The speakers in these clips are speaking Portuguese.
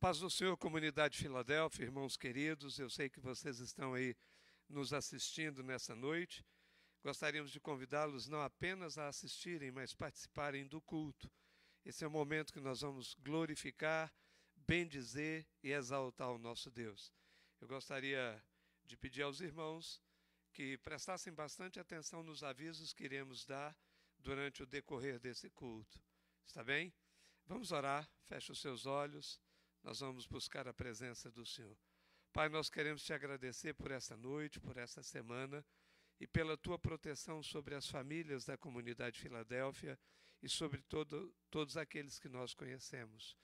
Paz do Senhor, comunidade Filadélfia, irmãos queridos, eu sei que vocês estão aí nos assistindo nessa noite. Gostaríamos de convidá-los não apenas a assistirem, mas participarem do culto. Esse é o momento que nós vamos glorificar, bendizer e exaltar o nosso Deus. Eu gostaria de pedir aos irmãos que prestassem bastante atenção nos avisos que iremos dar durante o decorrer desse culto. Está bem? Vamos orar, feche os seus olhos nós vamos buscar a presença do Senhor. Pai, nós queremos te agradecer por essa noite, por essa semana e pela tua proteção sobre as famílias da comunidade Filadélfia e sobre todo, todos aqueles que nós conhecemos.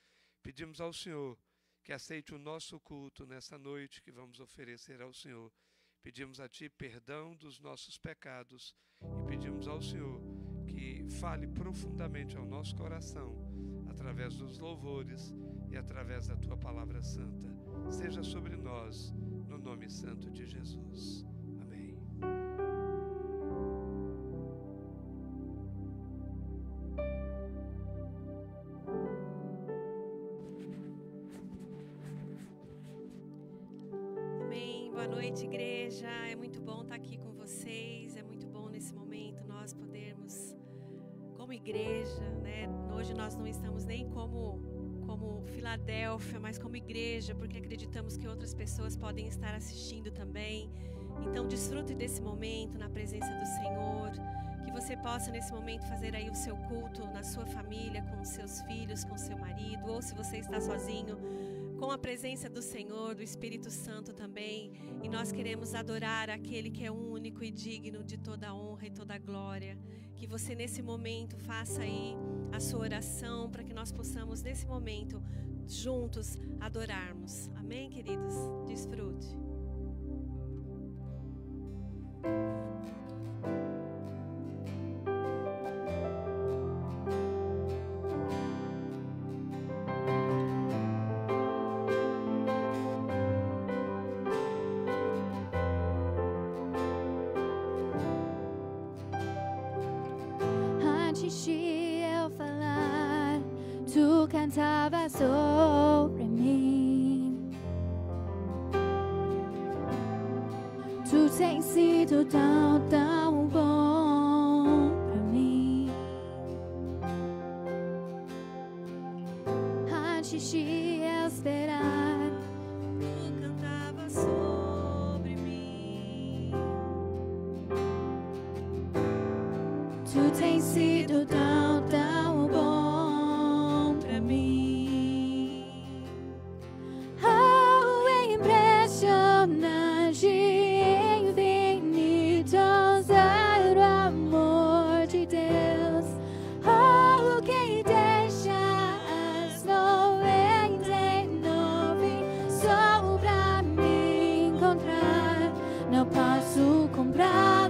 Pedimos ao Senhor que aceite o nosso culto nessa noite que vamos oferecer ao Senhor. Pedimos a Ti perdão dos nossos pecados e pedimos ao Senhor que fale profundamente ao nosso coração através dos louvores e através da tua palavra santa. Seja sobre nós, no nome santo de Jesus. Igreja, porque acreditamos que outras pessoas podem estar assistindo também. Então, desfrute desse momento na presença do Senhor. Que você possa, nesse momento, fazer aí o seu culto na sua família, com os seus filhos, com seu marido, ou se você está sozinho, com a presença do Senhor, do Espírito Santo também. E nós queremos adorar aquele que é único e digno de toda honra e toda glória. Que você nesse momento faça aí a sua oração para que nós possamos nesse momento juntos adorarmos. Amém, queridos? Desfrute. sobra me encontrar, não posso comprar.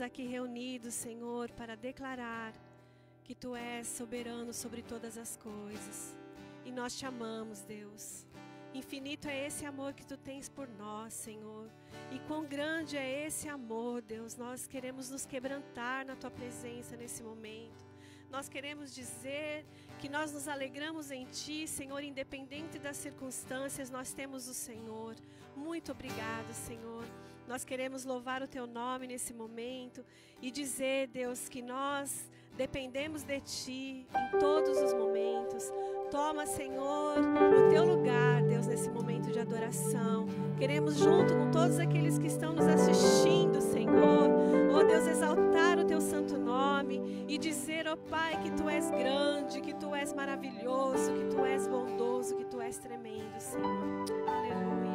Aqui reunidos, Senhor, para declarar que Tu és soberano sobre todas as coisas. E nós te amamos, Deus. Infinito é esse amor que Tu tens por nós, Senhor. E quão grande é esse amor, Deus. Nós queremos nos quebrantar na Tua presença nesse momento. Nós queremos dizer que nós nos alegramos em Ti, Senhor, independente das circunstâncias, nós temos o Senhor. Muito obrigado, Senhor. Nós queremos louvar o Teu nome nesse momento e dizer, Deus, que nós dependemos de Ti em todos os momentos. Toma, Senhor, o Teu lugar, Deus, nesse momento de adoração. Queremos, junto com todos aqueles que estão nos assistindo, Senhor, oh Deus, exaltar o Teu santo nome e dizer, ó Pai, que Tu és grande, que Tu és maravilhoso, que Tu és bondoso, que Tu és tremendo, Senhor. Aleluia.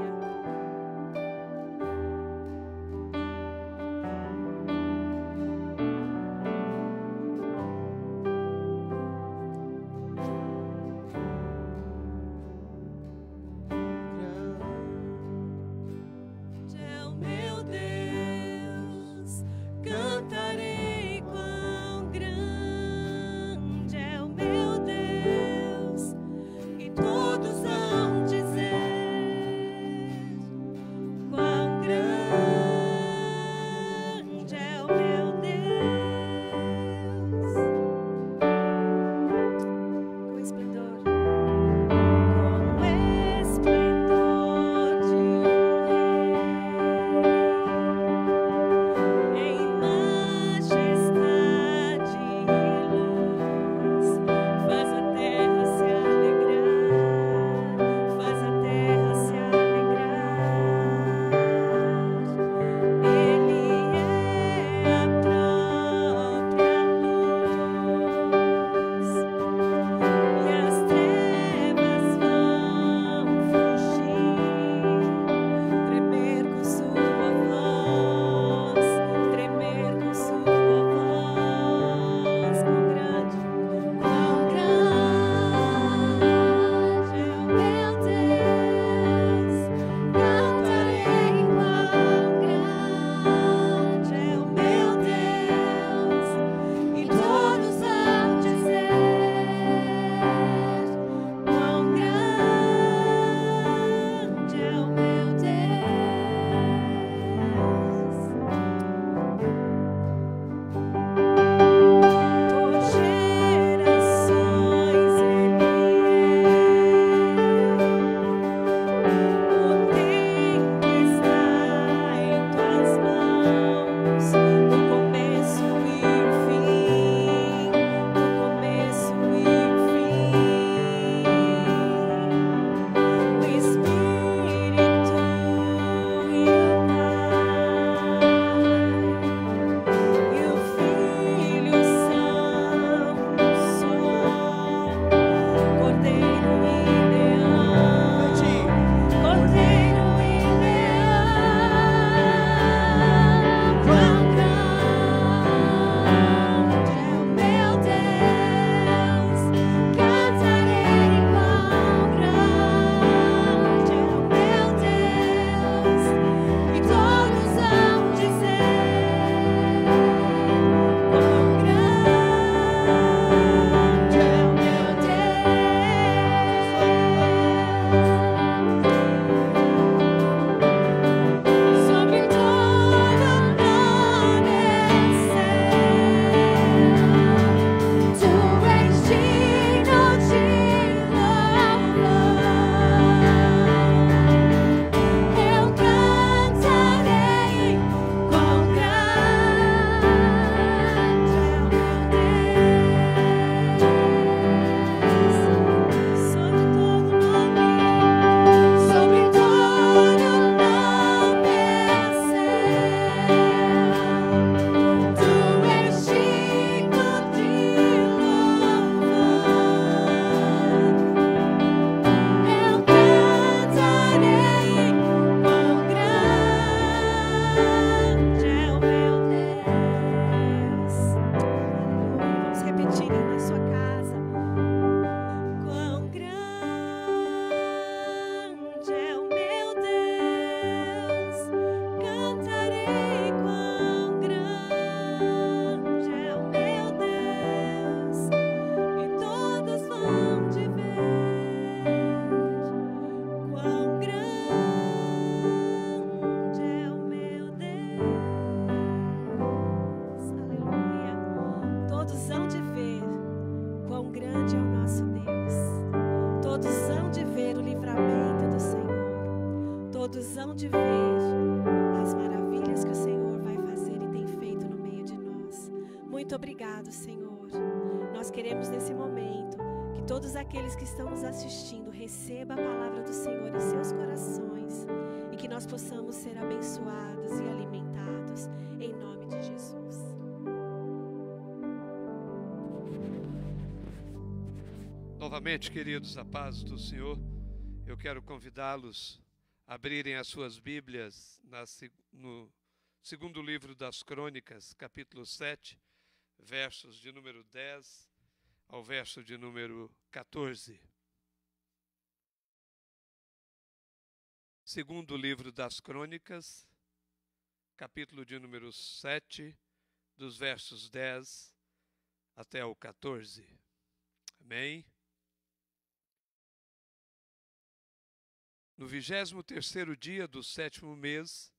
Obrigado, Senhor. Nós queremos nesse momento que todos aqueles que estão nos assistindo recebam a palavra do Senhor em seus corações e que nós possamos ser abençoados e alimentados em nome de Jesus. Novamente, queridos, a paz do Senhor, eu quero convidá-los a abrirem as suas Bíblias no segundo livro das Crônicas, capítulo 7, versos de número 10 ao verso de número 14. Segundo livro das Crônicas, capítulo de número 7, dos versos 10 até o 14. Amém? No vigésimo terceiro dia do sétimo mês,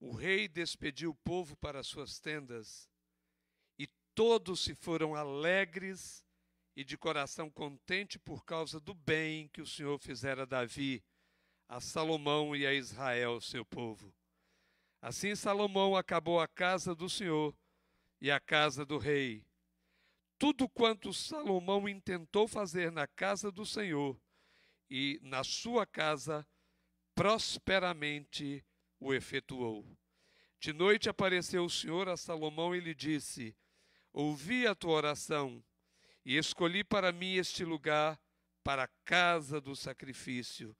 o rei despediu o povo para suas tendas, todos se foram alegres e de coração contente por causa do bem que o Senhor fizera a Davi, a Salomão e a Israel, seu povo. Assim Salomão acabou a casa do Senhor e a casa do rei. Tudo quanto Salomão intentou fazer na casa do Senhor, e na sua casa prosperamente o efetuou. De noite apareceu o Senhor a Salomão e lhe disse: Ouvi a tua oração e escolhi para mim este lugar para a casa do sacrifício.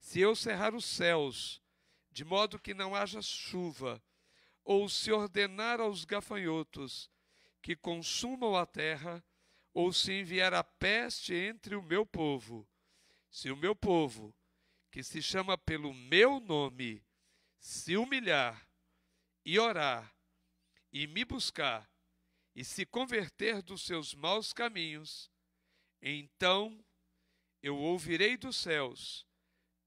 Se eu cerrar os céus, de modo que não haja chuva, ou se ordenar aos gafanhotos que consumam a terra, ou se enviar a peste entre o meu povo, se o meu povo, que se chama pelo meu nome, se humilhar e orar e me buscar e se converter dos seus maus caminhos, então eu ouvirei dos céus,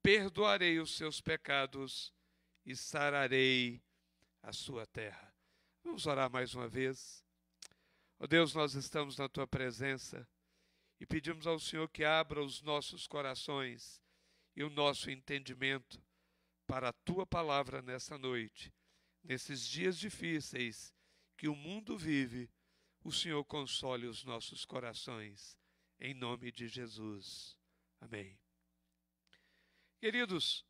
perdoarei os seus pecados e sararei a sua terra. Vamos orar mais uma vez. Ó Deus, nós estamos na tua presença e pedimos ao Senhor que abra os nossos corações e o nosso entendimento para a tua palavra nessa noite, nesses dias difíceis que o mundo vive. O Senhor console os nossos corações, em nome de Jesus. Amém. Queridos,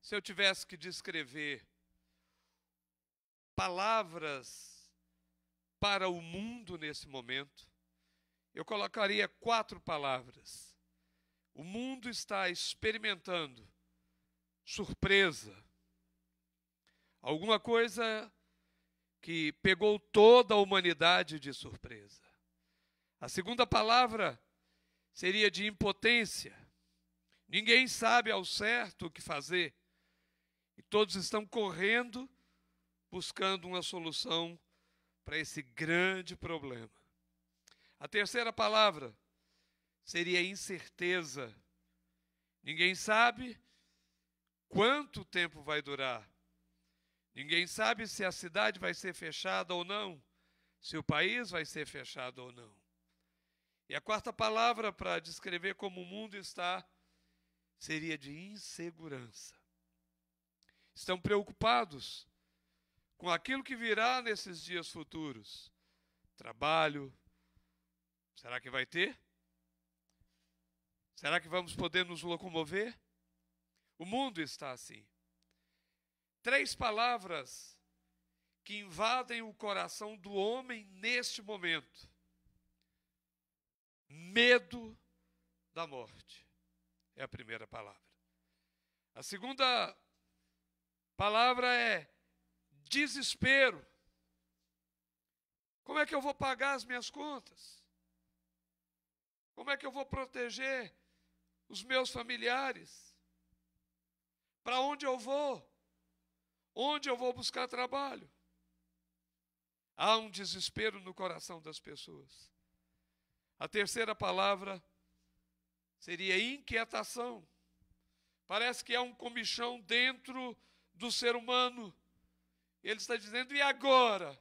se eu tivesse que descrever palavras para o mundo nesse momento, eu colocaria quatro palavras. O mundo está experimentando surpresa, alguma coisa que pegou toda a humanidade de surpresa. A segunda palavra seria de impotência. Ninguém sabe ao certo o que fazer e todos estão correndo buscando uma solução para esse grande problema. A terceira palavra seria incerteza. Ninguém sabe quanto tempo vai durar. Ninguém sabe se a cidade vai ser fechada ou não, se o país vai ser fechado ou não. E a quarta palavra para descrever como o mundo está seria de insegurança. Estão preocupados com aquilo que virá nesses dias futuros. Trabalho, será que vai ter? Será que vamos poder nos locomover? O mundo está assim. Três palavras que invadem o coração do homem neste momento: medo da morte. É a primeira palavra. A segunda palavra é desespero. Como é que eu vou pagar as minhas contas? Como é que eu vou proteger os meus familiares? Para onde eu vou? Onde eu vou buscar trabalho? Há um desespero no coração das pessoas. A terceira palavra seria inquietação. Parece que há um comichão dentro do ser humano. Ele está dizendo: e agora?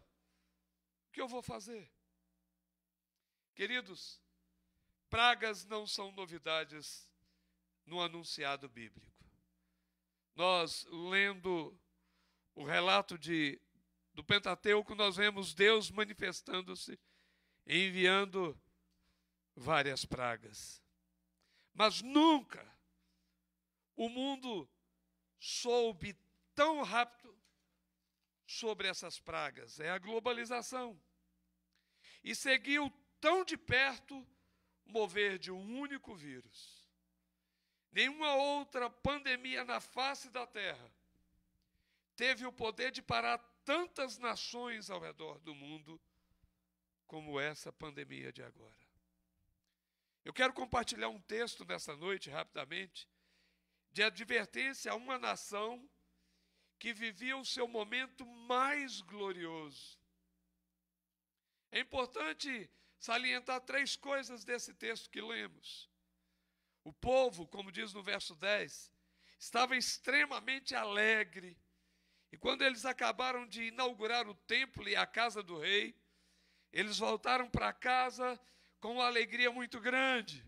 O que eu vou fazer? Queridos, pragas não são novidades no anunciado bíblico. nós lendo o relato de, do Pentateuco, nós vemos Deus manifestando-se, enviando várias pragas. Mas nunca o mundo soube tão rápido sobre essas pragas. É a globalização. E seguiu tão de perto o mover de um único vírus. Nenhuma outra pandemia na face da terra teve o poder de parar tantas nações ao redor do mundo como essa pandemia de agora. Eu quero compartilhar um texto nessa noite, rapidamente, de advertência a uma nação que vivia o seu momento mais glorioso. É importante salientar três coisas desse texto que lemos. O povo, como diz no verso 10, estava extremamente alegre. E quando eles acabaram de inaugurar o templo e a casa do rei, eles voltaram para casa com uma alegria muito grande.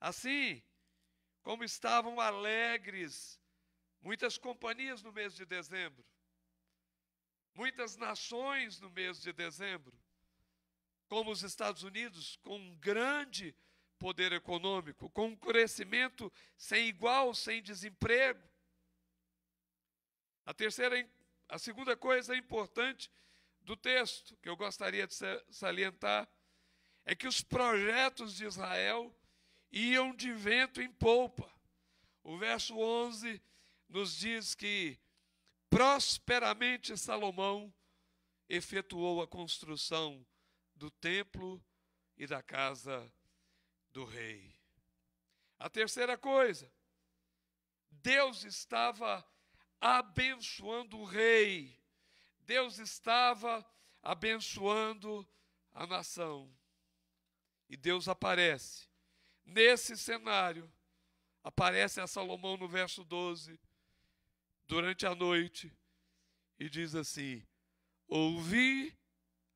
Assim como estavam alegres muitas companhias no mês de dezembro, muitas nações no mês de dezembro, como os Estados Unidos, com um grande poder econômico, com um crescimento sem igual, sem desemprego. A terceira, a segunda coisa importante do texto que eu gostaria de salientar é que os projetos de Israel iam de vento em polpa. O verso 11 nos diz que prosperamente Salomão efetuou a construção do templo e da casa do rei. A terceira coisa, Deus estava abençoando o rei, Deus estava abençoando a nação. E Deus aparece nesse cenário, aparece a Salomão no verso 12, durante a noite, e diz assim: Ouvi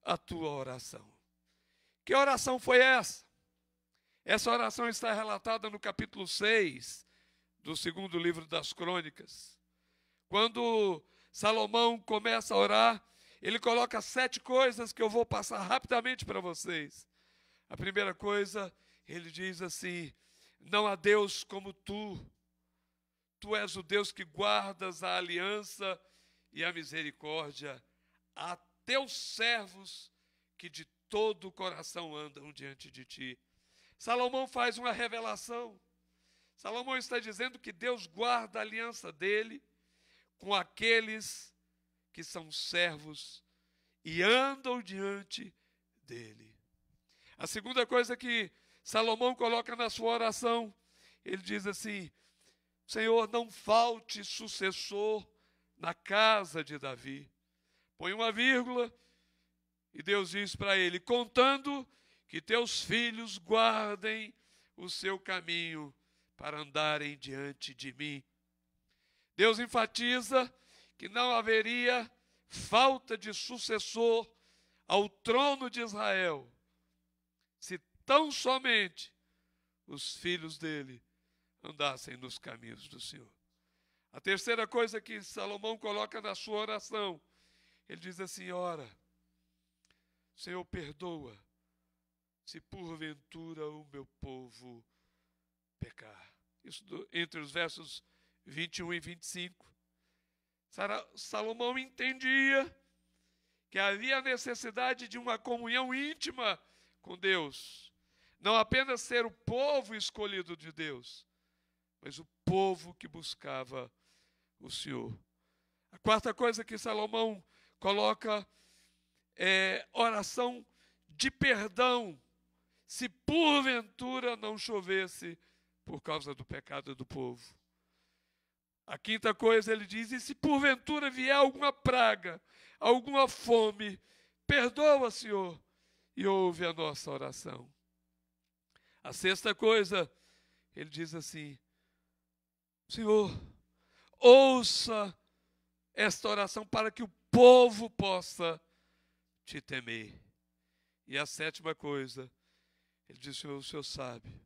a tua oração. Que oração foi essa? Essa oração está relatada no capítulo 6 do segundo livro das Crônicas. Quando Salomão começa a orar, ele coloca sete coisas que eu vou passar rapidamente para vocês. A primeira coisa, ele diz assim: Não há Deus como tu. Tu és o Deus que guardas a aliança e a misericórdia a teus servos que de todo o coração andam diante de ti. Salomão faz uma revelação. Salomão está dizendo que Deus guarda a aliança dele com aqueles que são servos e andam diante dele. A segunda coisa que Salomão coloca na sua oração, ele diz assim: Senhor, não falte sucessor na casa de Davi. Põe uma vírgula e Deus diz para ele: contando que teus filhos guardem o seu caminho para andarem diante de mim. Deus enfatiza que não haveria falta de sucessor ao trono de Israel, se tão somente os filhos dele andassem nos caminhos do Senhor. A terceira coisa que Salomão coloca na sua oração, ele diz assim: ora, Senhor, perdoa se porventura o meu povo pecar. Isso entre os versos 21 e 25. Salomão entendia que havia necessidade de uma comunhão íntima com Deus. Não apenas ser o povo escolhido de Deus, mas o povo que buscava o Senhor. A quarta coisa que Salomão coloca é oração de perdão se porventura não chovesse por causa do pecado do povo. A quinta coisa ele diz: e se porventura vier alguma praga, alguma fome, perdoa, Senhor, e ouve a nossa oração. A sexta coisa, ele diz assim: Senhor, ouça esta oração para que o povo possa te temer. E a sétima coisa, ele disse: O Senhor sabe,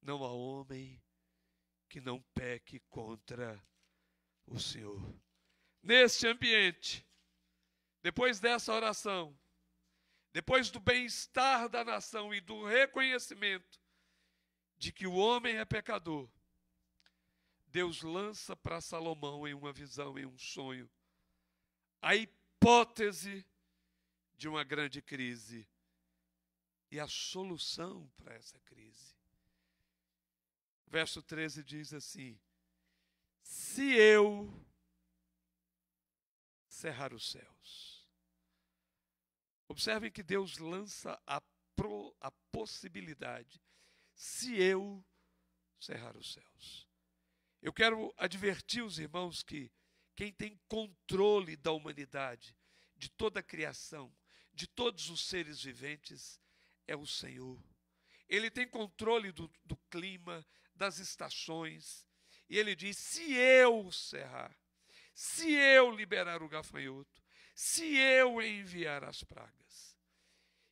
não há homem que não peque contra o Senhor. Neste ambiente, depois dessa oração, depois do bem-estar da nação e do reconhecimento de que o homem é pecador, Deus lança para Salomão em uma visão, em um sonho, a hipótese de uma grande crise e a solução para essa crise. Verso 13 diz assim: Se eu cerrar os céus, Observem que Deus lança a, pro, a possibilidade, se eu cerrar os céus. Eu quero advertir os irmãos que quem tem controle da humanidade, de toda a criação, de todos os seres viventes, é o Senhor. Ele tem controle do, do clima, das estações, e ele diz: se eu cerrar, se eu liberar o gafanhoto, se eu enviar as pragas.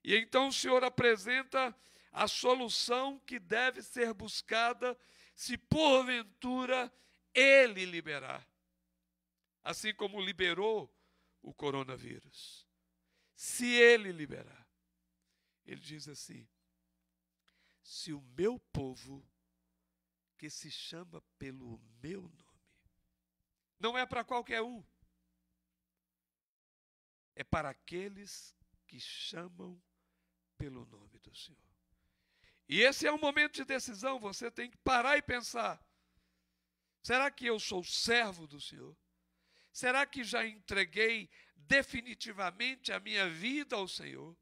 E então o Senhor apresenta a solução que deve ser buscada se porventura ele liberar. Assim como liberou o coronavírus. Se ele liberar. Ele diz assim: se o meu povo, que se chama pelo meu nome, não é para qualquer um, é para aqueles que chamam pelo nome do Senhor. E esse é um momento de decisão, você tem que parar e pensar: será que eu sou servo do Senhor? Será que já entreguei definitivamente a minha vida ao Senhor?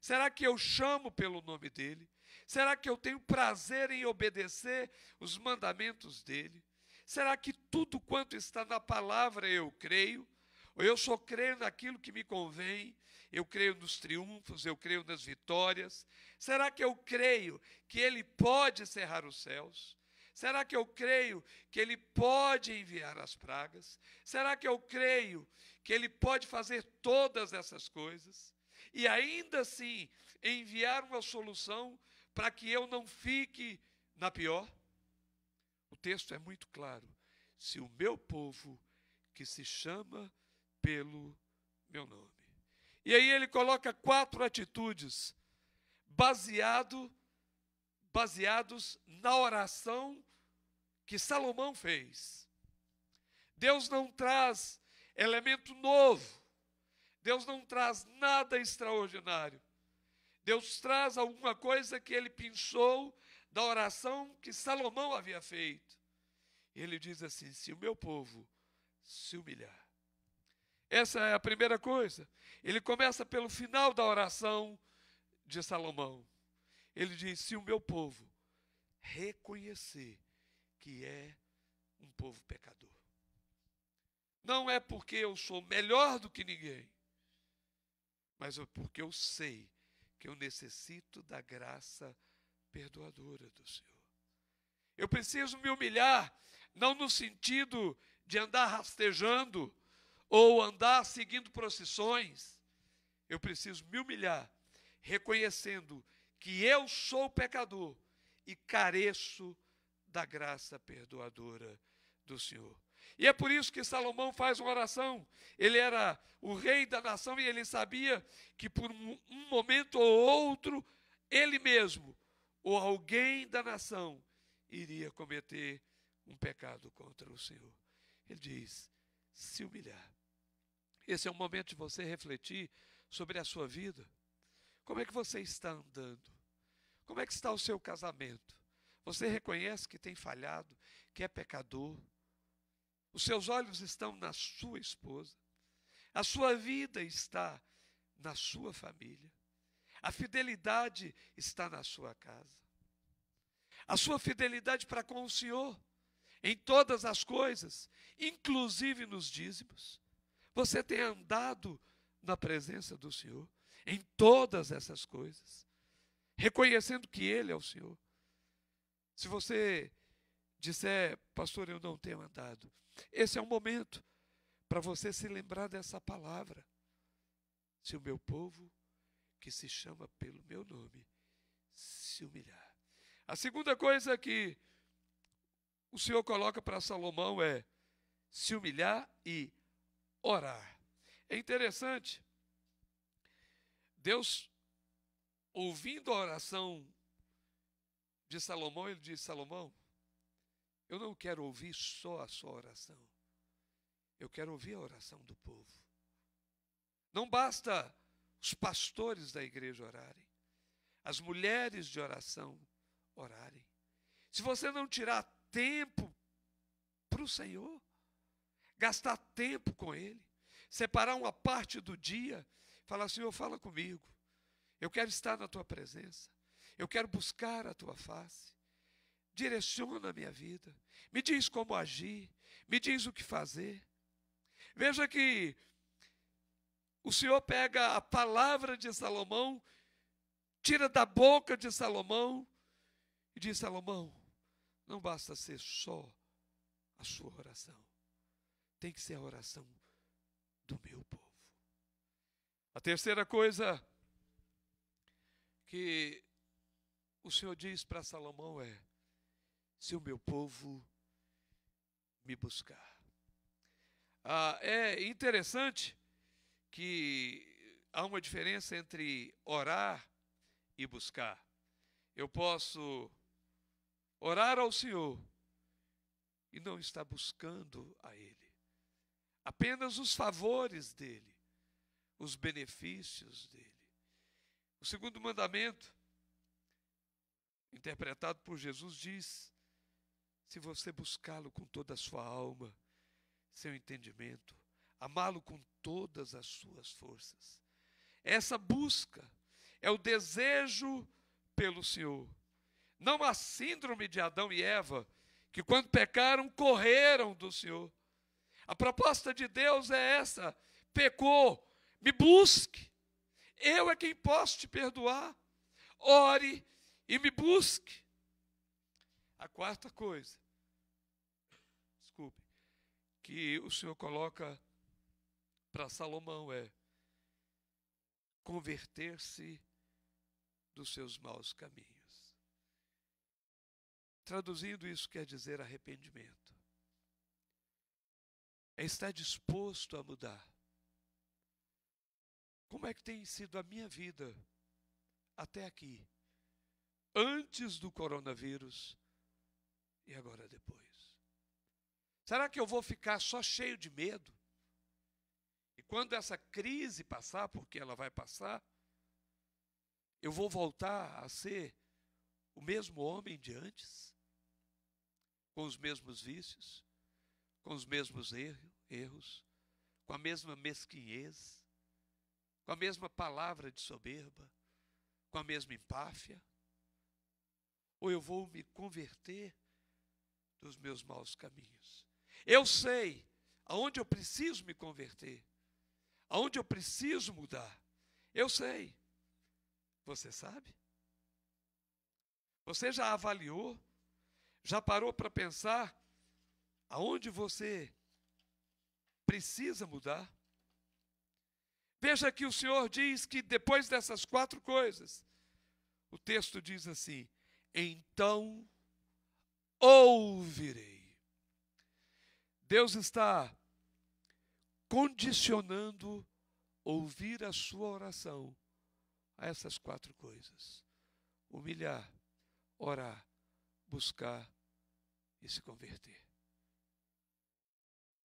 Será que eu chamo pelo nome dele? Será que eu tenho prazer em obedecer os mandamentos dele? Será que tudo quanto está na palavra eu creio? Ou eu só creio naquilo que me convém, eu creio nos triunfos, eu creio nas vitórias. Será que eu creio que Ele pode cerrar os céus? Será que eu creio que Ele pode enviar as pragas? Será que eu creio que Ele pode fazer todas essas coisas? E ainda assim enviar uma solução para que eu não fique na pior? O texto é muito claro. Se o meu povo, que se chama pelo meu nome. E aí ele coloca quatro atitudes baseado baseados na oração que Salomão fez. Deus não traz elemento novo. Deus não traz nada extraordinário. Deus traz alguma coisa que ele pensou da oração que Salomão havia feito. Ele diz assim: se o meu povo se humilhar, essa é a primeira coisa. Ele começa pelo final da oração de Salomão. Ele diz: Se o meu povo reconhecer que é um povo pecador, não é porque eu sou melhor do que ninguém, mas é porque eu sei que eu necessito da graça perdoadora do Senhor. Eu preciso me humilhar, não no sentido de andar rastejando ou andar seguindo procissões, eu preciso me humilhar, reconhecendo que eu sou pecador e careço da graça perdoadora do Senhor. E é por isso que Salomão faz uma oração. Ele era o rei da nação e ele sabia que por um momento ou outro, ele mesmo ou alguém da nação iria cometer um pecado contra o Senhor. Ele diz: se humilhar. Esse é o momento de você refletir sobre a sua vida. Como é que você está andando? Como é que está o seu casamento? Você reconhece que tem falhado, que é pecador? Os seus olhos estão na sua esposa. A sua vida está na sua família. A fidelidade está na sua casa. A sua fidelidade para com o Senhor em todas as coisas, inclusive nos dízimos. Você tem andado na presença do Senhor em todas essas coisas, reconhecendo que Ele é o Senhor. Se você disser, pastor, eu não tenho andado, esse é o momento para você se lembrar dessa palavra. Se o meu povo, que se chama pelo meu nome, se humilhar. A segunda coisa que o Senhor coloca para Salomão é: se humilhar e orar. É interessante. Deus, ouvindo a oração de Salomão, ele disse: Salomão, eu não quero ouvir só a sua oração, eu quero ouvir a oração do povo. Não basta os pastores da igreja orarem, as mulheres de oração orarem. Se você não tirar tempo para o Senhor, gastar tempo com Ele, separar uma parte do dia, falar: Senhor, fala comigo, eu quero estar na tua presença, eu quero buscar a tua face, direciona a minha vida, me diz como agir, me diz o que fazer. Veja que o Senhor pega a palavra de Salomão, tira da boca de Salomão e diz: Salomão, não basta ser só a sua oração, tem que ser a oração do meu povo. A terceira coisa que o Senhor diz para Salomão é: se o meu povo me buscar. Ah, é interessante que há uma diferença entre orar e buscar. Eu posso orar ao Senhor e não estar buscando a Ele, apenas os favores dEle, os benefícios dEle. O segundo mandamento, interpretado por Jesus, diz: se você buscá-lo com toda a sua alma, seu entendimento, amá-lo com todas as suas forças. Essa busca é o desejo pelo Senhor. Não a síndrome de Adão e Eva, que quando pecaram correram do Senhor. A proposta de Deus é essa: pecou, me busque. Eu é quem posso te perdoar. Ore e me busque. A quarta coisa, desculpe, que o Senhor coloca para Salomão é converter-se dos seus maus caminhos. Traduzindo isso quer dizer arrependimento. É estar disposto a mudar. Como é que tem sido a minha vida até aqui? Antes do coronavírus e agora depois. Será que eu vou ficar só cheio de medo? E quando essa crise passar, porque ela vai passar, eu vou voltar a ser o mesmo homem de antes? Com os mesmos vícios, com os mesmos erros, com a mesma mesquinhez, com a mesma palavra de soberba, com a mesma empáfia? Ou eu vou me converter dos meus maus caminhos? Eu sei aonde eu preciso me converter, aonde eu preciso mudar. Eu sei. Você sabe? Você já avaliou? Já parou para pensar aonde você precisa mudar? Veja que o Senhor diz que depois dessas quatro coisas, o texto diz assim: então ouvirei. Deus está condicionando ouvir a sua oração a essas quatro coisas: humilhar, orar, buscar e se converter.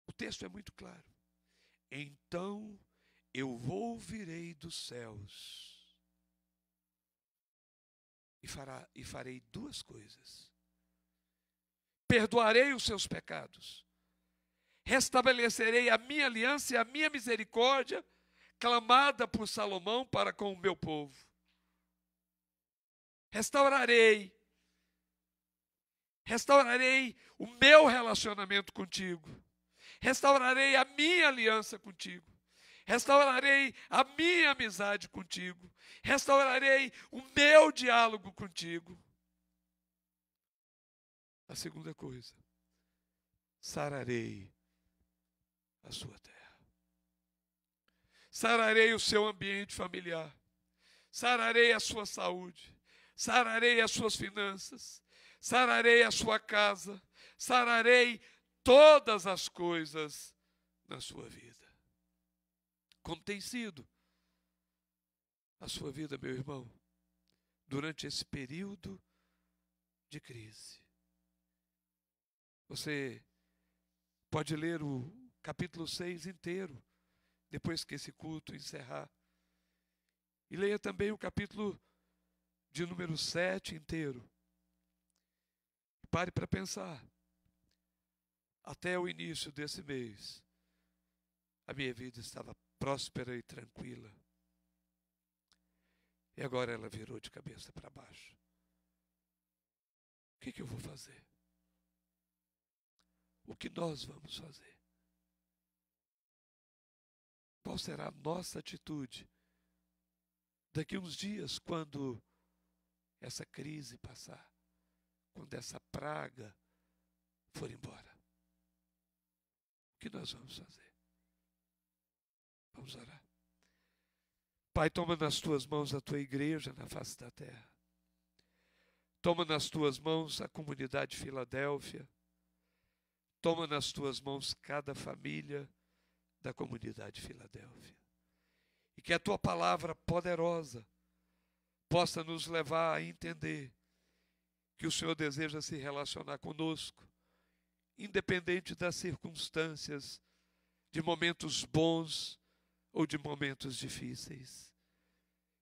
O texto é muito claro. Então eu ouvirei dos céus e, fará, e farei duas coisas. Perdoarei os seus pecados, restabelecerei a minha aliança e a minha misericórdia clamada por Salomão para com o meu povo. Restaurarei, restaurarei o meu relacionamento contigo, restaurarei a minha aliança contigo restaurarei a minha amizade contigo, restaurarei o meu diálogo contigo. A segunda coisa, sararei a sua terra. Sararei o seu ambiente familiar. Sararei a sua saúde. Sararei as suas finanças. Sararei a sua casa. Sararei todas as coisas na sua vida. Como tem sido a sua vida, meu irmão, durante esse período de crise. Você pode ler o capítulo 6 inteiro, depois que esse culto encerrar. E leia também o capítulo de número 7 inteiro. Pare para pensar. Até o início desse mês, a minha vida estava próspera e tranquila. E agora ela virou de cabeça para baixo. O que, que eu vou fazer? O que nós vamos fazer? Qual será a nossa atitude daqui uns dias, quando essa crise passar, quando essa praga for embora? O que nós vamos fazer? Vamos orar. Pai, toma nas tuas mãos a tua igreja na face da terra. Toma nas tuas mãos a comunidade Filadélfia. Toma nas tuas mãos cada família da comunidade Filadélfia. E que a tua palavra poderosa possa nos levar a entender que o Senhor deseja se relacionar conosco, independente das circunstâncias, de momentos bons ou de momentos difíceis.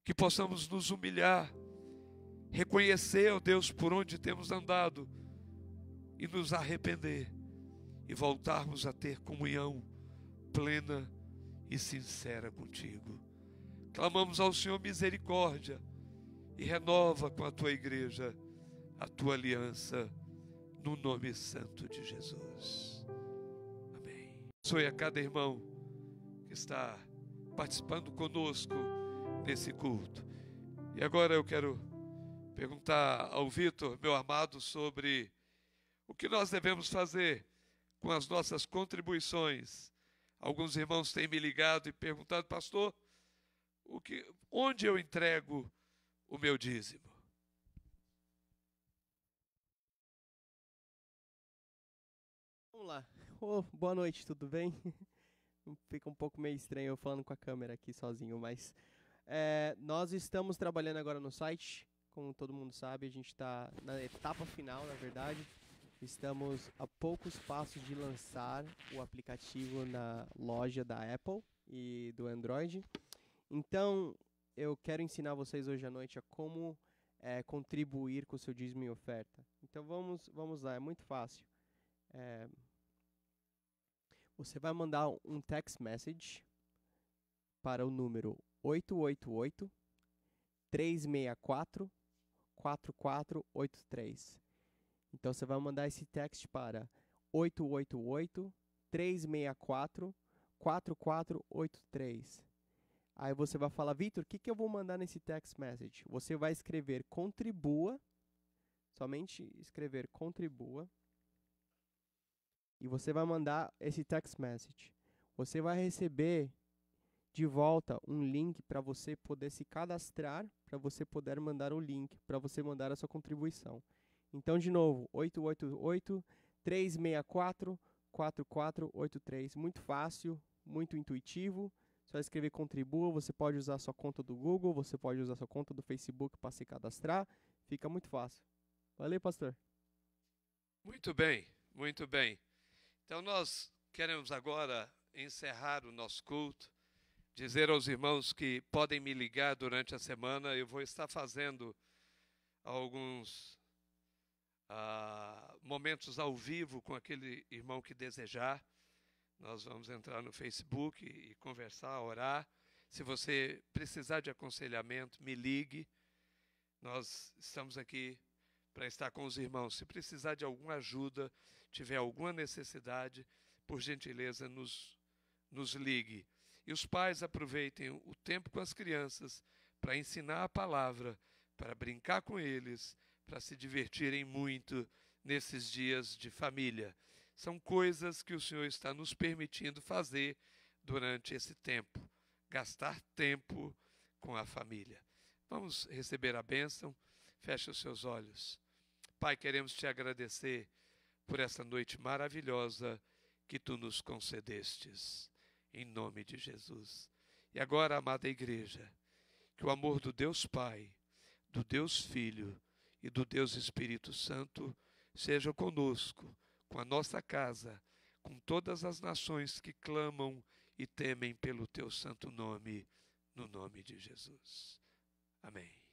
Que possamos nos humilhar, reconhecer, ó Deus, por onde temos andado e nos arrepender e voltarmos a ter comunhão plena e sincera contigo. Clamamos ao Senhor misericórdia e renova com a tua igreja a tua aliança no nome santo de Jesus. Amém. Abençoe a cada irmão que está participando conosco nesse culto. E agora eu quero perguntar ao Vitor, meu amado, sobre o que nós devemos fazer com as nossas contribuições. Alguns irmãos têm me ligado e perguntado, pastor, o que, onde eu entrego o meu dízimo? Vamos lá. Ô, boa noite, tudo bem? Fica um pouco meio estranho eu falando com a câmera aqui sozinho, mas é, nós estamos trabalhando agora no site. Como todo mundo sabe, a gente está na etapa final, na verdade. Estamos a poucos passos de lançar o aplicativo na loja da Apple e do Android. Então, eu quero ensinar vocês hoje à noite a como é, contribuir com o seu dízimo e oferta. Então, vamos, vamos lá, é muito fácil. É, você vai mandar um text message para o número 888 364 4483. Então você vai mandar esse text para 888 364 4483. Aí você vai falar, Vitor, o que, que eu vou mandar nesse text message? Você vai escrever contribua, somente escrever contribua, e você vai mandar esse text message. Você vai receber de volta um link para você poder se cadastrar, para você poder mandar o link, para você mandar a sua contribuição. Então, de novo, 888 364 4483. Muito fácil, muito intuitivo. Só escrever contribua. Você pode usar sua conta do Google, você pode usar sua conta do Facebook para se cadastrar. Fica muito fácil. Valeu, pastor. Muito bem, muito bem. Então nós queremos agora encerrar o nosso culto, dizer aos irmãos que podem me ligar durante a semana. Eu vou estar fazendo alguns ah, momentos ao vivo com aquele irmão que desejar. Nós vamos entrar no Facebook e conversar, orar. Se você precisar de aconselhamento, me ligue. Nós estamos aqui para estar com os irmãos. Se precisar de alguma ajuda, tiver alguma necessidade, por gentileza, nos, nos ligue. E os pais aproveitem o tempo com as crianças para ensinar a palavra, para brincar com eles, para se divertirem muito nesses dias de família. São coisas que o Senhor está nos permitindo fazer durante esse tempo, gastar tempo com a família. Vamos receber a bênção. Feche os seus olhos. Pai, queremos te agradecer por essa noite maravilhosa que tu nos concedestes, em nome de Jesus. E agora, amada igreja, que o amor do Deus Pai, do Deus Filho e do Deus Espírito Santo seja conosco, com a nossa casa, com todas as nações que clamam e temem pelo teu santo nome, no nome de Jesus. Amém.